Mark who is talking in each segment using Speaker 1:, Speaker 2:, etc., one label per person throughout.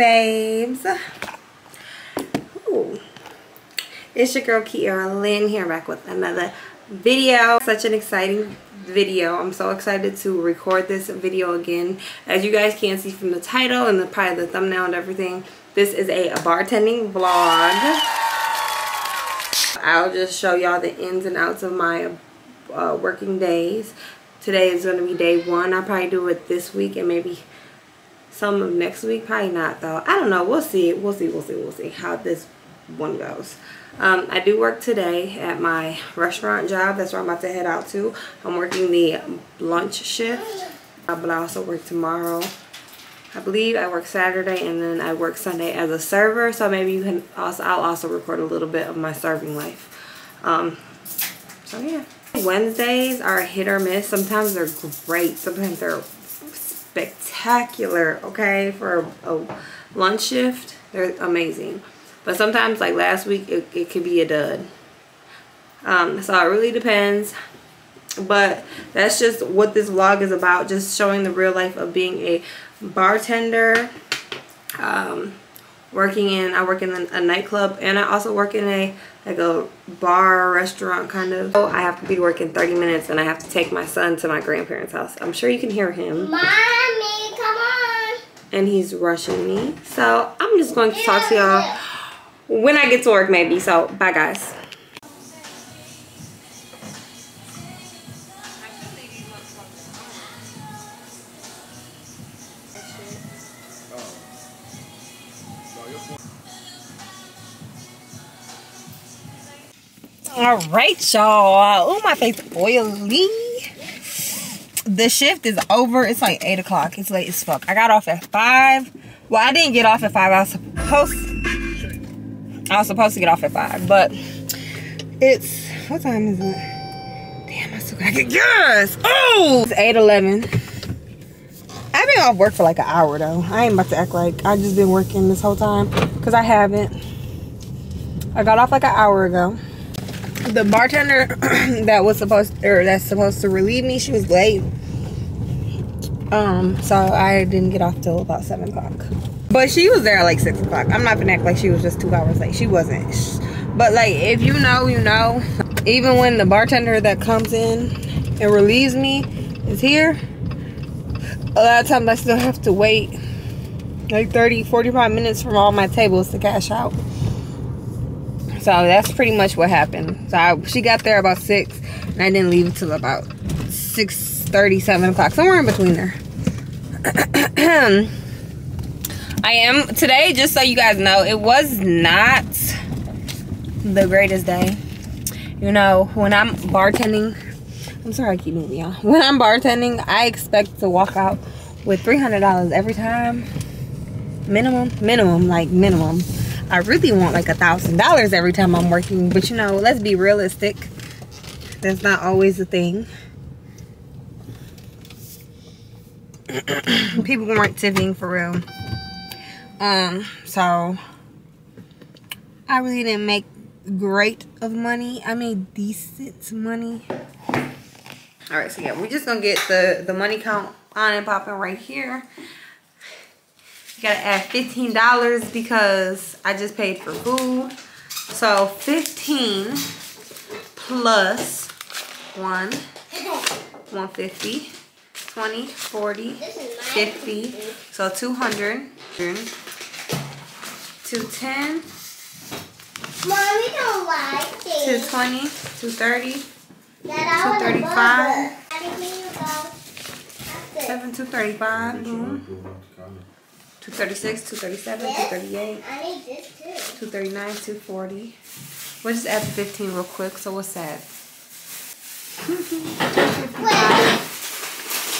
Speaker 1: Babes. Ooh. It's your girl Kierra Lynn here back with another video. Such an exciting video. I'm so excited to record this video again. As you guys can see from the title and the probably the thumbnail and everything, this is a, a bartending vlog. I'll just show y'all the ins and outs of my uh, working days. Today is going to be day one. I'll probably do it this week and maybe some of next week. Probably not though. I don't know. We'll see. We'll see. We'll see. We'll see how this one goes. Um, I do work today at my restaurant job. That's where I'm about to head out to. I'm working the lunch shift. Uh, but I also work tomorrow. I believe I work Saturday and then I work Sunday as a server. So maybe you can also, I'll also record a little bit of my serving life. Um, so yeah. Wednesdays are hit or miss. Sometimes they're great. Sometimes they're spectacular, okay, for a, a lunch shift. They're amazing. But sometimes, like last week, it, it could be a dud. Um, so it really depends. But that's just what this vlog is about. Just showing the real life of being a bartender. Um, working in, I work in a nightclub. And I also work in a, like a bar, restaurant kind of. So I have to be working 30 minutes and I have to take my son to my grandparents' house. I'm sure you can hear him.
Speaker 2: Mommy, come on.
Speaker 1: And he's rushing me. So I'm just going to talk to y'all when I get to work maybe. So bye guys. All right, y'all. Oh, my face oily. The shift is over. It's like 8 o'clock. It's late as fuck. I got off at 5. Well, I didn't get off at 5. I was supposed... I was supposed to get off at 5. But it's... What time is it? Damn, I still gotta get gas. Oh! It's 8.11. I've been off work for like an hour, though. I ain't about to act like I just been working this whole time. Because I haven't. I got off like an hour ago the bartender that was supposed or that's supposed to relieve me she was late. Um so i didn't get off till about seven o'clock. But she was there at like six o'clock. I'm not gonna act like she was just two hours late. She wasn't. But like if you know you know. Even when the bartender that comes in and relieves me is here a lot of times i still have to wait like 30 45 minutes from all my tables to cash out so that's pretty much what happened. So I, she got there about 6 and I didn't leave until about 6 37 o'clock. Somewhere in between there. I am today, just so you guys know, it was not the greatest day. You know, when I'm bartending, I'm sorry I keep moving y'all. When I'm bartending, I expect to walk out with $300 every time. Minimum, minimum, like minimum. I really want like a thousand dollars every time I'm working but you know let's be realistic. That's not always the thing. People weren't tipping for real. Um so I really didn't make great of money. I made decent money. All right so yeah we're just gonna get the the money count on and popping right here gotta add $15 because I just paid for food. So 15 plus 1, 150, 20, 40, 50, so 200, 210,
Speaker 2: Mommy don't like it.
Speaker 1: 220, 230,
Speaker 2: Dad, I want a
Speaker 1: 235.
Speaker 2: burger. Daddy, can you go? That's it.
Speaker 1: 7, 235, boom. 236, 237, 238,
Speaker 2: I need this too.
Speaker 1: 239, 240. We'll just add the 15 real quick. So what's that?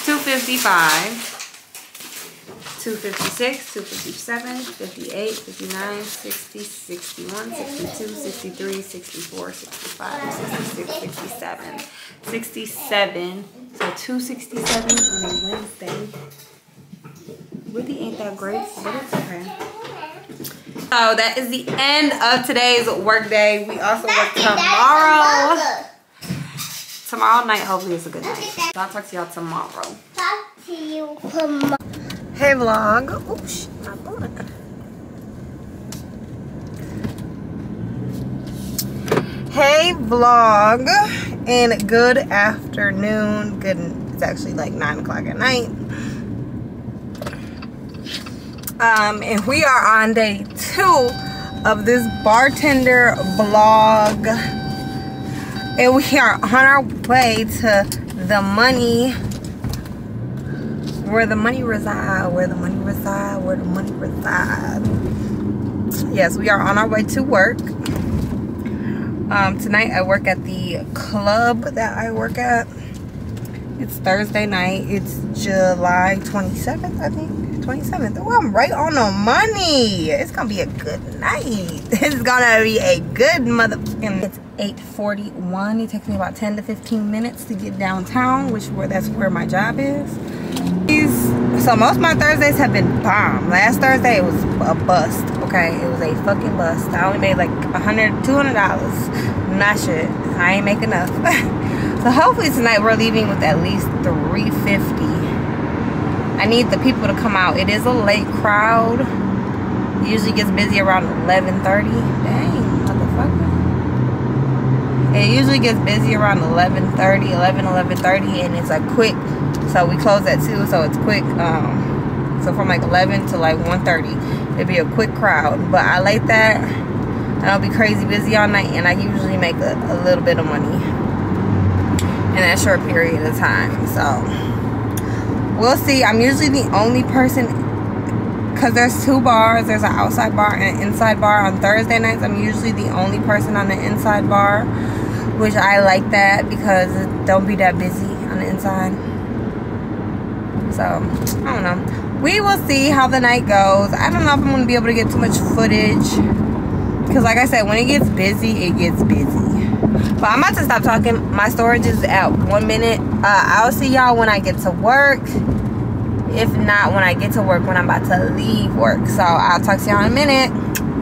Speaker 1: 255. 256, 257, 58, 59, 60, 61, 62, 63, 64, 65, 66, 67. 67. So 267 on a Wednesday. Really ain't that great, but it's okay. So that is the end of today's work day. We also work tomorrow. Tomorrow night hopefully is a good night. I'll talk to y'all tomorrow.
Speaker 2: Talk to you tomorrow.
Speaker 1: Hey vlog. Oops, my. Hey vlog and good afternoon. Good it's actually like nine o'clock at night. Um and we are on day two of this bartender vlog. And we are on our way to the money where the money reside, where the money reside, where the money reside. Yes, we are on our way to work. Um, tonight I work at the club that I work at. It's Thursday night. It's July 27th, I think. 27th. Oh, I'm right on the money. It's gonna be a good night. It's gonna be a good motherfucking. It's 8:41. It takes me about 10 to 15 minutes to get downtown, which where that's where my job is. So most of my Thursdays have been bomb. Last Thursday it was a bust. Okay, it was a fucking bust. I only made like a hundred, two hundred dollars. Not shit. I ain't make enough. so hopefully tonight we're leaving with at least 350 I need the people to come out. It is a late crowd. Usually gets busy around 11.30. Dang, motherfucker. It usually gets busy around 11.30, 11, 11.30, and it's like quick. So we close at 2, so it's quick. Um, so from like 11 to like 1.30, it'd be a quick crowd. But I like that. I'll be crazy busy all night, and I usually make a, a little bit of money in that short period of time. So we'll see. I'm usually the only person because there's two bars. There's an outside bar and an inside bar. On thursday nights i'm usually the only person on the inside bar which i like that because don't be that busy on the inside. So i don't know. We will see how the night goes. I don't know if i'm gonna be able to get too much footage because like i said when it gets busy it gets busy but i'm about to stop talking my storage is at one minute uh, i'll see y'all when i get to work if not when I get to work when I'm about to leave work. So I'll talk to y'all in a minute.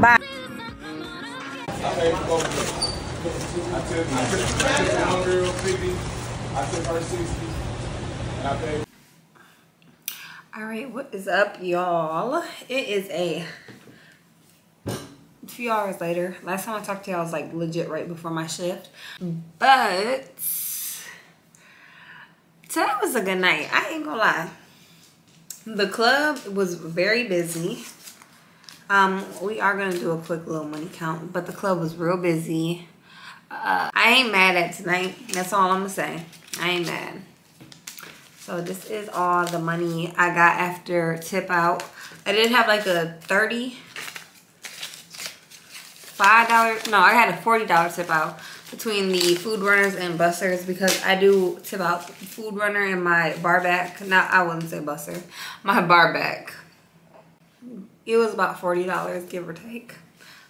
Speaker 1: Bye. All right, what is up, y'all? It is a few hours later. Last time I talked to y'all was like legit right before my shift. But today was a good night. I ain't gonna lie. The club was very busy. Um, we are to do a quick little money count, but the club was real busy. Uh, I ain't mad at tonight. That's all I'm to say. I ain't mad. So this is all the money I got after tip out. I did have like a 30 $5, no, I had a $40 tip out between the food runners and busters because I do tip out food runner and my bar back. Not I wouldn't say buster. My bar back. It was about $40 give or take.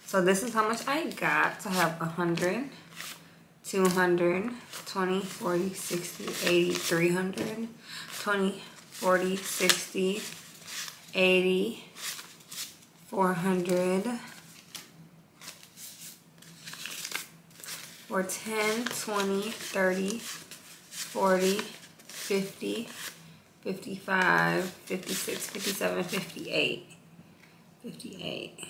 Speaker 1: So this is how much I got. So I have 100, 200, 20, 40, 60, 80, 300, 20, 40, 60, 80, 400, or 10, 20, 30, 40, 50, 55, 56, 57, 58. 58.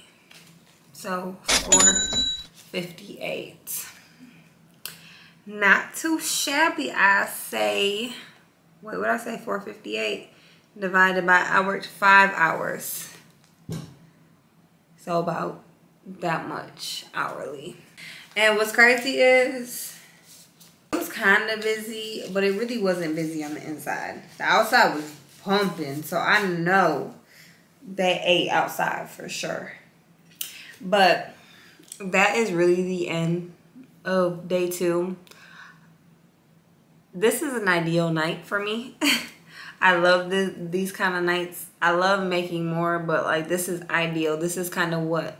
Speaker 1: So 458. Not too shabby, I say. Wait, what I say? 458 divided by, I worked five hours. So about that much hourly. And what's crazy is it was kind of busy, but it really wasn't busy on the inside. The outside was pumping, so I know they ate outside for sure. But that is really the end of day two. This is an ideal night for me. I love these kind of nights. I love making more, but like this is ideal. This is kind of what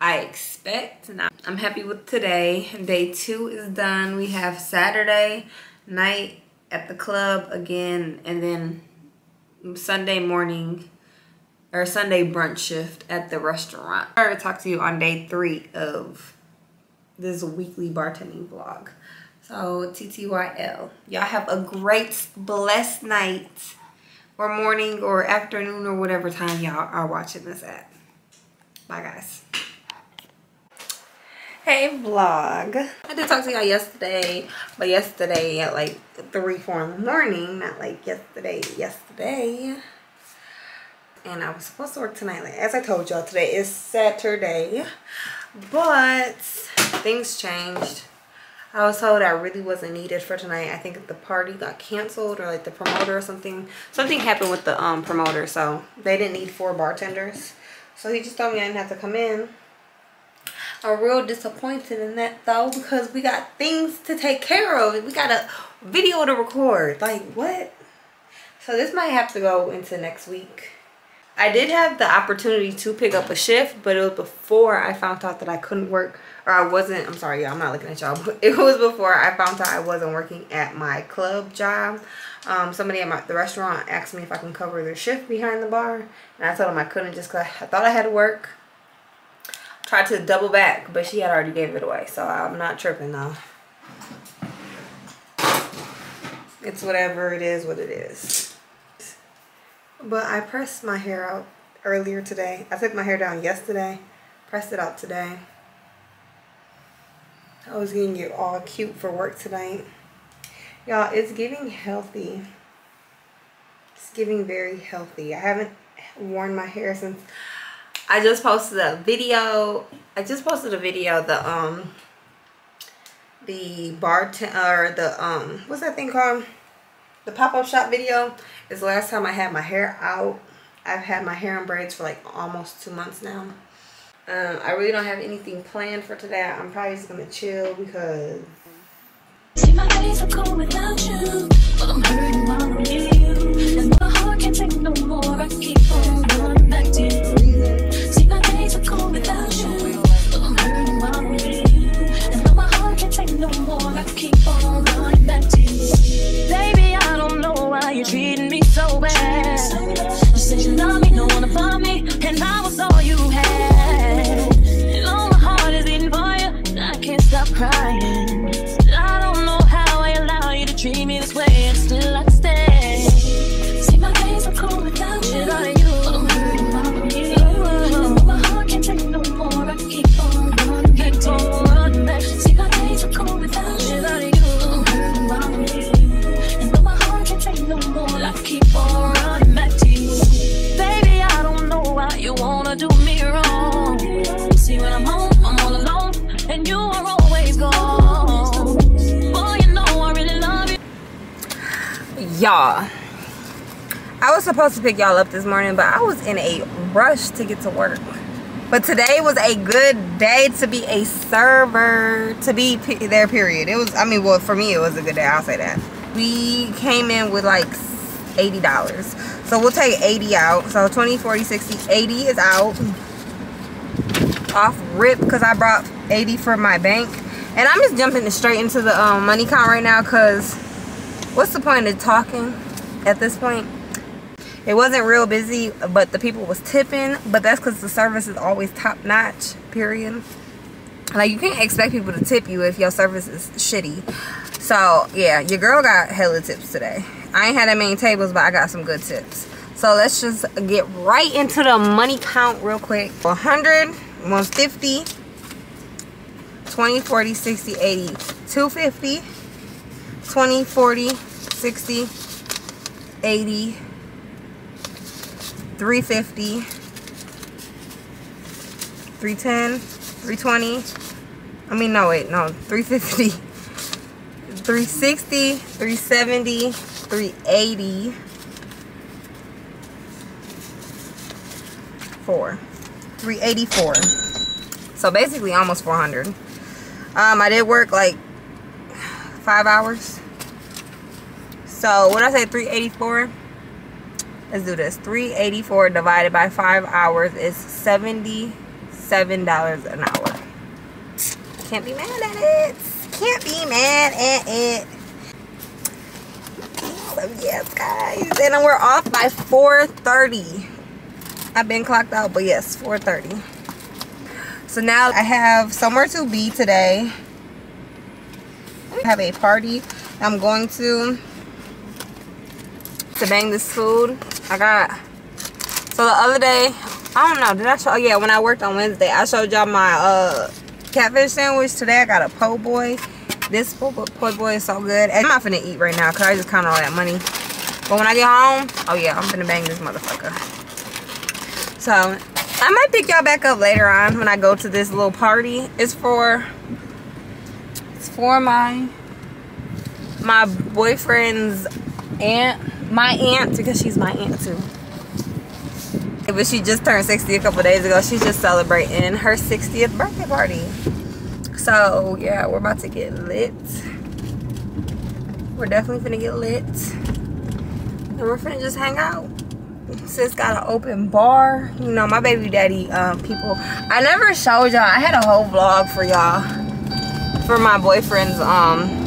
Speaker 1: I expect. Now, I'm happy with today. Day two is done. We have Saturday night at the club again and then Sunday morning or Sunday brunch shift at the restaurant. I'm going to talk to you on day three of this weekly bartending vlog. So TTYL. Y'all have a great, blessed night or morning or afternoon or whatever time y'all are watching this at. Bye guys. Hey vlog. I did talk to y'all yesterday, but yesterday at like 3, 4 in the morning, not like yesterday, yesterday. And I was supposed to work tonight. Like, as I told y'all, today is Saturday. But things changed. I was told I really wasn't needed for tonight. I think the party got canceled or like the promoter or something. Something happened with the um promoter, so they didn't need four bartenders. So he just told me I didn't have to come in. I'm real disappointed in that though because we got things to take care of. We got a video to record. Like what? So this might have to go into next week. I did have the opportunity to pick up a shift, but it was before I found out that I couldn't work or I wasn't, I'm sorry, I'm not looking at y'all, but it was before I found out I wasn't working at my club job. Um, somebody at my, the restaurant asked me if I can cover their shift behind the bar, and I told them I couldn't just because I thought I had to work. Tried to double back, but she had already gave it away, so I'm not tripping though. It's whatever it is, what it is. But I pressed my hair out earlier today. I took my hair down yesterday, pressed it out today. I was gonna get all cute for work tonight. Y'all, it's getting healthy. It's getting very healthy. I haven't worn my hair since I just posted a video. I just posted a video, the um the bartender or the um what's that thing called? The pop-up shop video is the last time I had my hair out. I've had my hair in braids for like almost two months now. Um, I really don't have anything planned for today. I'm probably just gonna chill because. See my without you, I'm hurting while I'm can't take no more. I keep on running back to you. See my days are cold without you, I'm hurting I'm and my heart can't take no more. I keep on running back to you. Baby, I don't know why you're treating me so bad. To pick y'all up this morning, but I was in a rush to get to work. But today was a good day to be a server, to be there, period. It was, I mean, well, for me, it was a good day. I'll say that. We came in with like $80. So we'll take 80 out. So 20, 40, 60, 80 is out. Off rip because I brought 80 for my bank. And I'm just jumping straight into the um, money count right now because what's the point of talking at this point? It wasn't real busy, but the people was tipping. But that's because the service is always top notch, period. Like, you can't expect people to tip you if your service is shitty. So, yeah, your girl got hella tips today. I ain't had that many tables, but I got some good tips. So, let's just get right into the money count real quick. 100, 150, 20, 40, 60, 80, 250, 20, 40, 60, 80, 350, 310, 320. I mean, no, wait, no, 350, 360, 370, 380, 4, 384. So basically almost 400. Um, I did work like five hours. So what I say 384? Let's do this. 384 divided by five hours is $77 an hour. Can't be mad at it. Can't be mad at it. Yes, guys. And we're off by 4.30. I've been clocked out, but yes, 4.30. So now I have somewhere to be today. I have a party I'm going to to bang this food. I got, so the other day, I don't know, did I show, oh yeah, when I worked on Wednesday, I showed y'all my uh, catfish sandwich. Today I got a po' boy. This po', boy is so good. And I'm not finna eat right now because I just counted all that money. But when I get home, oh yeah, I'm gonna bang this motherfucker. So, I might pick y'all back up later on when I go to this little party. It's for, it's for my, my boyfriend's aunt, my aunt, because she's my aunt too. But she just turned 60 a couple days ago. She's just celebrating her 60th birthday party. So, yeah, we're about to get lit. We're definitely gonna get lit and we're gonna just hang out sis got an open bar you know my baby daddy um, people i never showed y'all i had a whole vlog for y'all for my boyfriend's um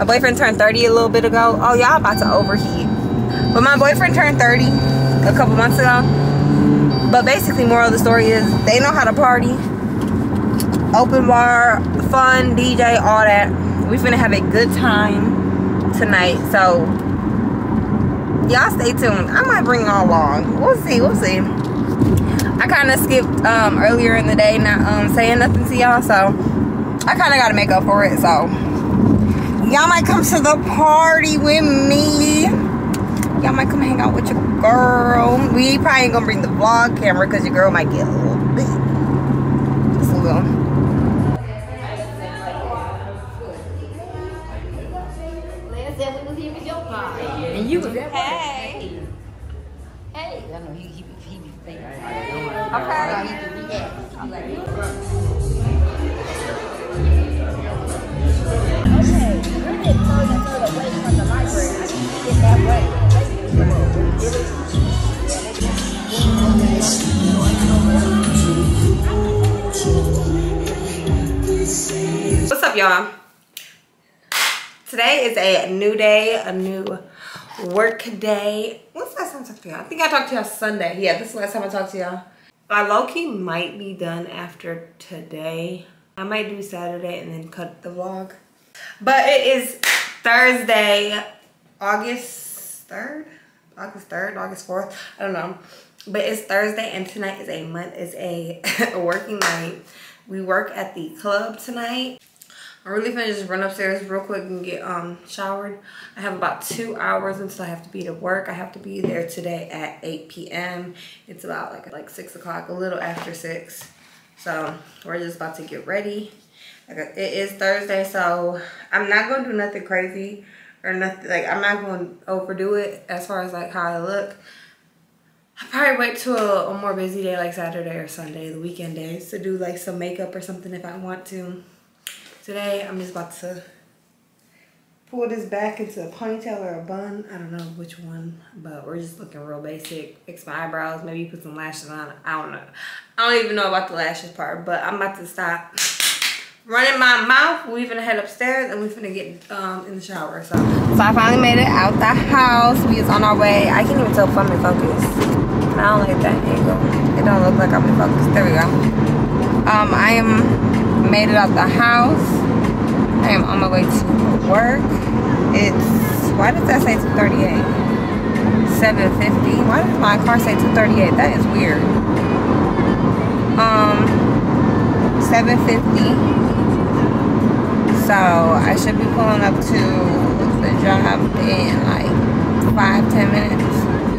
Speaker 1: my boyfriend turned 30 a little bit ago. Oh y'all about to overheat. But my boyfriend turned 30 a couple months ago. But basically moral of the story is they know how to party. Open bar fun dj all that. We finna have a good time tonight. So y'all stay tuned. I might bring y'all along. We'll see. We'll see. I kind of skipped um, earlier in the day not um, saying nothing to y'all so i kind of got to make up for it so y'all might come to the party with me. Y'all might come hang out with your girl. We probably ain't gonna bring the vlog camera because your girl might get work day. What's the last time I talked to y'all? I think I talked to y'all Sunday. Yeah, this is the last time I talked to y'all. My low-key might be done after today. I might do Saturday and then cut the vlog. But it is Thursday, August 3rd? August 3rd, August 4th, I don't know. But it's Thursday and tonight is a month, is a working night. We work at the club tonight. I'm really gonna just run upstairs real quick and get um showered. I have about two hours until I have to be to work. I have to be there today at 8 p.m. It's about like like six o'clock, a little after six. So we're just about to get ready. It is Thursday, so I'm not gonna do nothing crazy or nothing like I'm not gonna overdo it as far as like how I look. I probably wait till a, a more busy day like Saturday or Sunday, the weekend days, to do like some makeup or something if I want to. Today, I'm just about to pull this back into a ponytail or a bun. I don't know which one, but we're just looking real basic. Fix my eyebrows, maybe put some lashes on. I don't know. I don't even know about the lashes part, but I'm about to stop running my mouth. We finna head upstairs and we finna get um, in the shower. So. so I finally made it out the house. We is on our way. I can't even tell if I'm in focus. I don't like that angle. It don't look like I'm in focus. There we go. Um, I am made it out the house. I am on my way to work. It's, why does that say 238? 750. Why does my car say 238? That is weird. Um, 750. So I should be pulling up to the job in like five, ten minutes.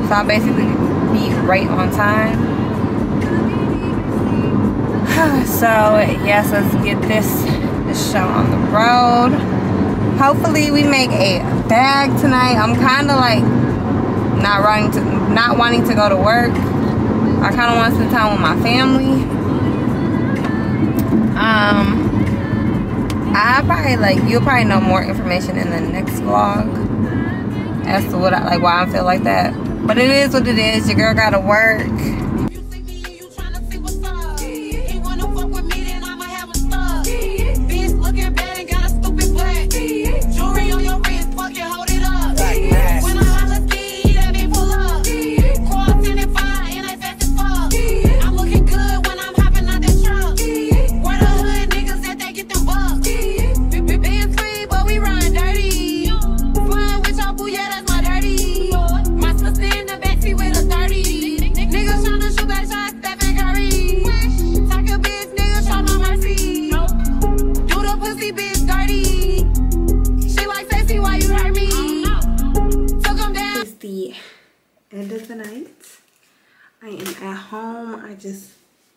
Speaker 1: So I'll basically be right on time. so yes let's get this this show on the road. Hopefully we make a bag tonight. I'm kind of like not running to not wanting to go to work. I kind of want spend time with my family. Um i probably like you'll probably know more information in the next vlog as to what i like why i feel like that. But it is what it is. Your girl gotta work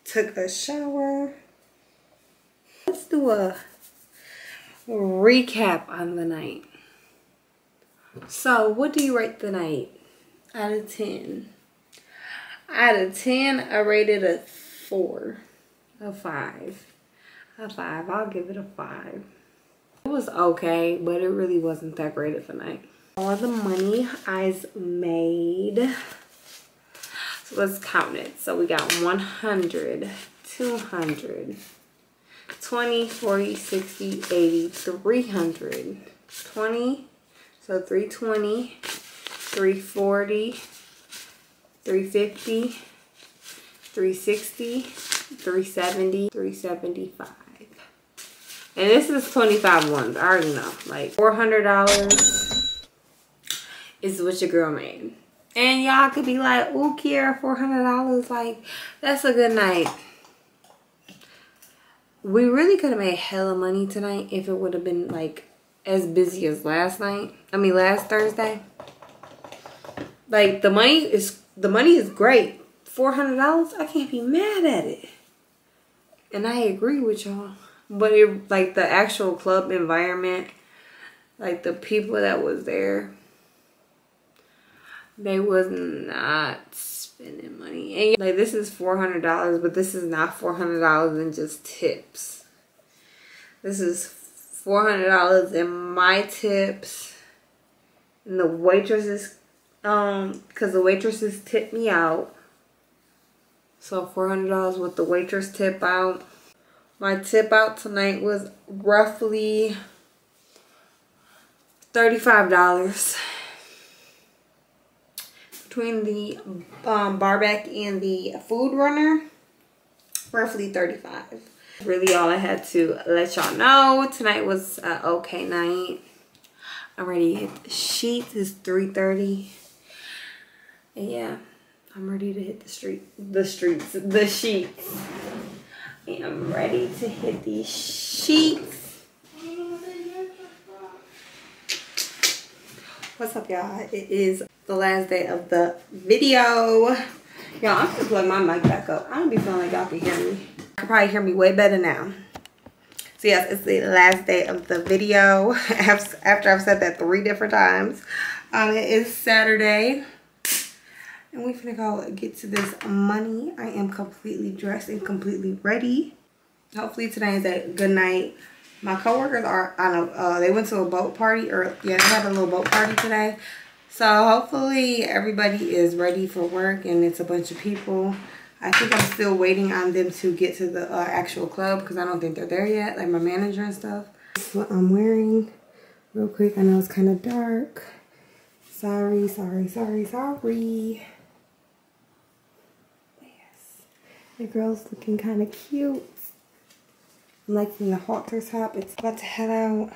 Speaker 1: took a shower. Let's do a recap on the night. So, what do you rate the night out of 10? Out of 10, I rated a 4. A 5. A 5. I'll give it a 5. It was okay, but it really wasn't that great of a night. All the money I's made. Let's count it. So we got 100, 200, 20, 40, 60, 80, 300, 20, so 320, 340, 350, 360, 370, 375. And this is 25 ones. I already know. Like $400 is what your girl made. And y'all could be like, ooh, Kierra, $400. Like, that's a good night. We really could have made hella money tonight if it would have been like as busy as last night. I mean last Thursday. Like the money is the money is great. Four hundred dollars, I can't be mad at it. And I agree with y'all. But it like the actual club environment, like the people that was there, they was not spending money. And like this is four hundred dollars, but this is not four hundred dollars in just tips. This is $400 in my tips. And the waitresses, um, because the waitresses tipped me out. So $400 with the waitress tip out. My tip out tonight was roughly $35. Between the um, barback and the food runner, roughly 35 really all I had to let y'all know. Tonight was an okay night. I'm ready to hit the sheets. It's 3.30. And yeah, I'm ready to hit the street, the streets, the sheets. I'm ready to hit these sheets. What's up, y'all? It is the last day of the video. Y'all, I'm gonna plug my mic back up. I don't be feeling like y'all can hear me can probably hear me way better now. So yes, it's the last day of the video. After I've said that three different times. Um, it is Saturday. And we finna go get to this money. I am completely dressed and completely ready. Hopefully today is a good night. My coworkers are on a, uh, they went to a boat party or yeah, they had a little boat party today. So hopefully everybody is ready for work and it's a bunch of people. I think I'm still waiting on them to get to the uh, actual club because I don't think they're there yet, like my manager and stuff. This is what I'm wearing real quick. I know it's kind of dark. Sorry, sorry, sorry, sorry. Yes, the girl's looking kind of cute. I'm liking the halter top. It's about to head out.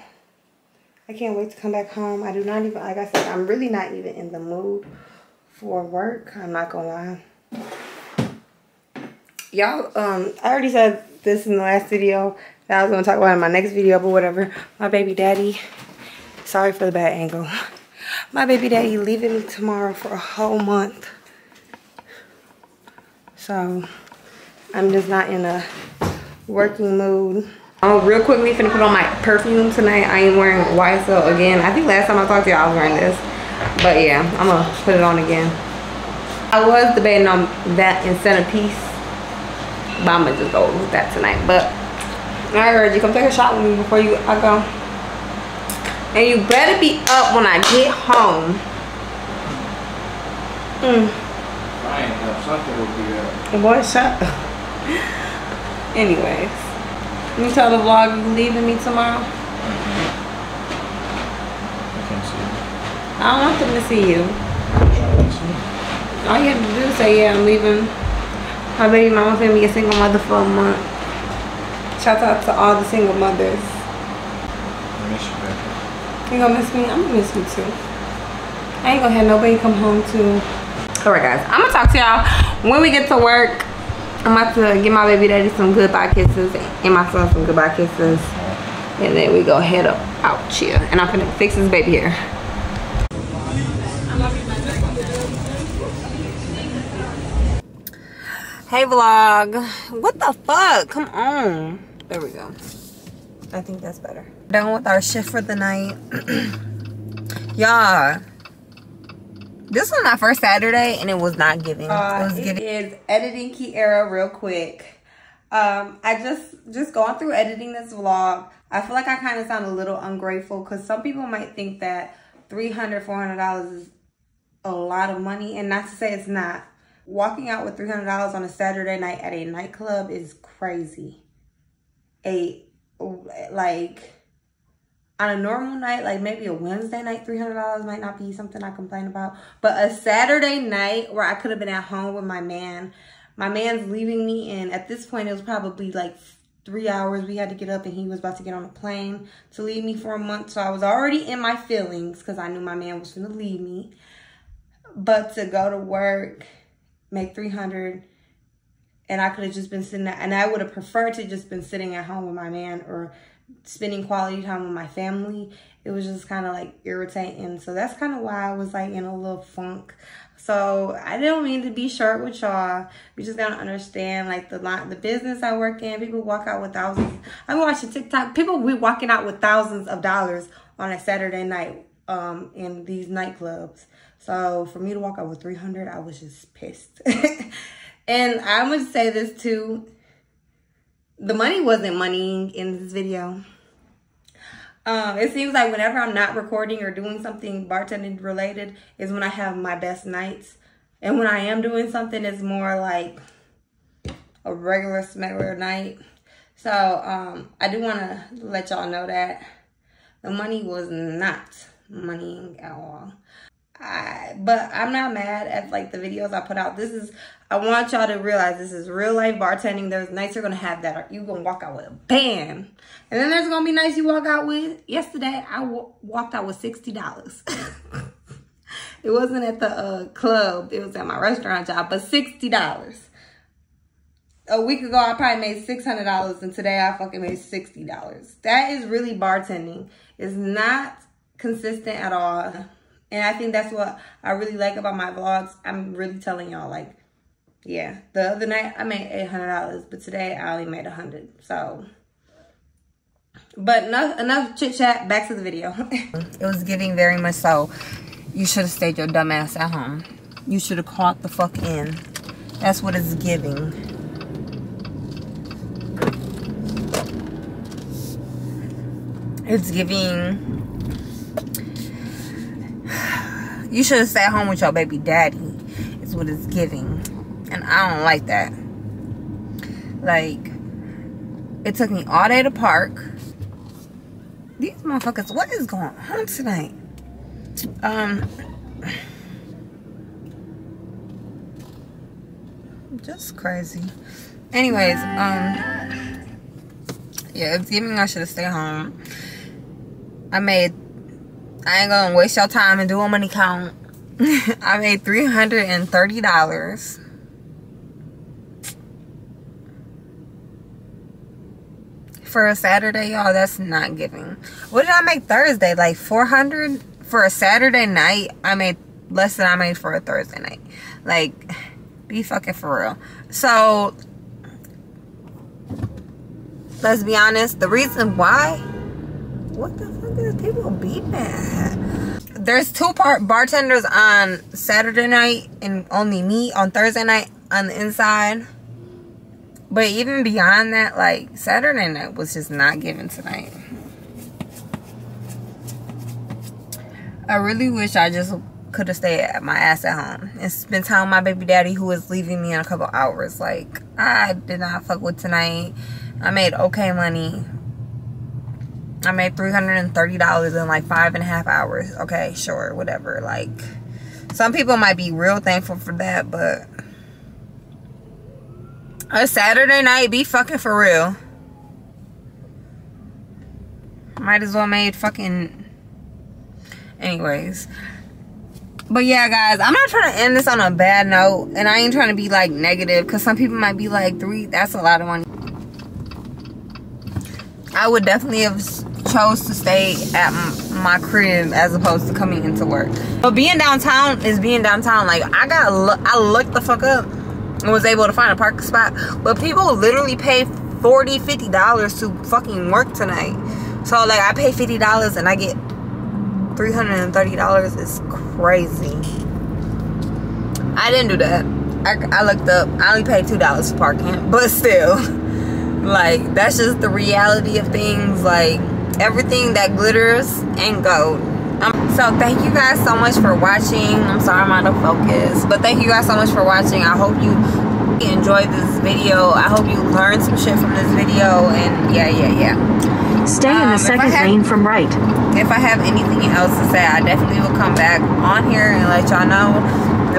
Speaker 1: I can't wait to come back home. I do not even, like I said, I'm really not even in the mood for work. I'm not gonna lie y'all um i already said this in the last video that i was to talk about in my next video but whatever my baby daddy sorry for the bad angle my baby daddy leaving me tomorrow for a whole month so i'm just not in a working mood Oh, real quick, quickly, finna put on my perfume tonight. I am wearing YSL again. I think last time I talked to y'all, I was wearing this. But yeah, I'm gonna put it on again. I was debating on that instead of peace but I'm gonna just go with that tonight. But I heard you come take a shot with me before you I go. And you better be up when I get home. Mm.
Speaker 3: I ain't something will be up.
Speaker 1: Boy, shut up. Anyways. You tell the vlog you leaving me tomorrow?
Speaker 3: I can't see you.
Speaker 1: I don't want them to see you. All you have to do is say, yeah, I'm leaving my baby mama finna be a single mother for a month. Shout out to all the single mothers.
Speaker 3: I miss you, baby.
Speaker 1: You gonna miss me? I'm gonna miss you too. I ain't gonna have nobody come home to. Alright guys, I'm gonna talk to y'all when we get to work. I'm about to give my baby daddy some goodbye kisses and my son some goodbye kisses. And then we go head up out here. And I'm gonna fix this baby hair.
Speaker 4: Hey vlog. What the fuck? Come on. There we go. I think that's better. Done with our shift for the night. Y'all, this was my first Saturday and it was not giving.
Speaker 1: Uh,
Speaker 4: it was
Speaker 1: it
Speaker 4: giving.
Speaker 1: is editing Kierra real quick. Um, I just just going through editing this vlog. I feel like I kind of sound a little ungrateful because some people might think that $300, $400 is a lot of money. And not to say it's not. Walking out with $300 on a Saturday night at a nightclub is crazy. A, like, on a normal night, like maybe a Wednesday night, $300 might not be something I complain about. But a Saturday night where I could have been at home with my man, my man's leaving me, and at this point, it was probably like three hours. We had to get up, and he was about to get on a plane to leave me for a month. So I was already in my feelings because I knew my man was going to leave me. But to go to work, make 300 and I could have just been sitting there, and I would have preferred to just been sitting at home with my man or spending quality time with my family. It was just kind of like irritating. So that's kind of why I was like in a little funk. So I don't mean to be short with y'all. We just gotta understand like the line, the business I work in. People walk out with thousands. I'm watching TikTok. People be walking out with thousands of dollars on a Saturday night um, in these nightclubs. So for me to walk out with 300, I was just pissed. and I'm gonna say this too. The money wasn't money in this video. Um, it seems like whenever I'm not recording or doing something bartending related is when I have my best nights. And when I am doing something, it's more like a regular smeller night. So um, I do want to let y'all know that the money was not money at all. I, but I'm not mad at like the videos I put out. This is, I want y'all to realize this is real life bartending. There's nights you're going to have that you going to walk out with a. And then there's going to be nights you walk out with. Yesterday, I walked out with $60. it wasn't at the uh, club. It was at my restaurant job, but $60. A week ago, I probably made $600 and today I fucking made $60. That is really bartending. It's not consistent at all. And I think that's what I really like about my vlogs. I'm really telling y'all, like, yeah. The other night, I made $800, but today I only made 100 So, but enough, enough chit-chat. Back to the video.
Speaker 4: it was giving very much so. You should have stayed your dumb ass at home. You should have caught the fuck in. That's what it's giving. It's giving you should have stayed home with your baby daddy, is what it's giving. And I don't like that. Like, it took me all day to park. These motherfuckers, what is going on tonight? Um, just crazy. Anyways, um, yeah, it's giving I should have stayed home. I made I ain't gonna waste your time and do a money count. I made $330. For a Saturday, y'all, that's not giving. What did I make Thursday? Like 400 for a Saturday night? I made less than I made for a Thursday night. Like, be fucking for real. So, let's be honest. The reason why, what the fuck is people be mad. There's two part bartenders on Saturday night and only me on Thursday night on the inside. But even beyond that, like Saturday night was just not given tonight. I really wish I just could have stayed at my ass at home and spent time with my baby daddy who was leaving me in a couple hours. Like I did not fuck with tonight. I made okay money I made $330 in like five and a half hours. Okay, sure, whatever. Like, some people might be real thankful for that, but a Saturday night, be fucking for real. Might as well made fucking. Anyways. But yeah, guys, I'm not trying to end this on a bad note. And I ain't trying to be like negative. Because some people might be like, three, that's a lot of money. I would definitely have chose to stay at my crib as opposed to coming into work. But being downtown is being downtown. Like I got, I looked the fuck up. and was able to find a parking spot. But people literally pay 40 50 dollars to fucking work tonight. So like I pay 50 dollars and I get 330 dollars is crazy. I didn't do that. I, I looked up. I only paid two dollars for parking, but still, like that's just the reality of things. Like everything that glitters ain't gold. Um, so thank you guys so much for watching. I'm sorry I'm out of focus, but thank you guys so much for watching. I hope you enjoyed this video. I hope you learned some shit from this video, and yeah, yeah, yeah.
Speaker 5: Stay in
Speaker 4: Um,
Speaker 5: the second
Speaker 4: had-
Speaker 5: lane from right.
Speaker 4: if I have anything else to say, I definitely will come back on here and let y'all know.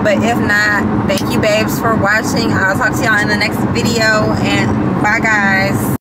Speaker 4: But if not, thank you babes for watching. I'll talk to y'all in the next video and bye guys.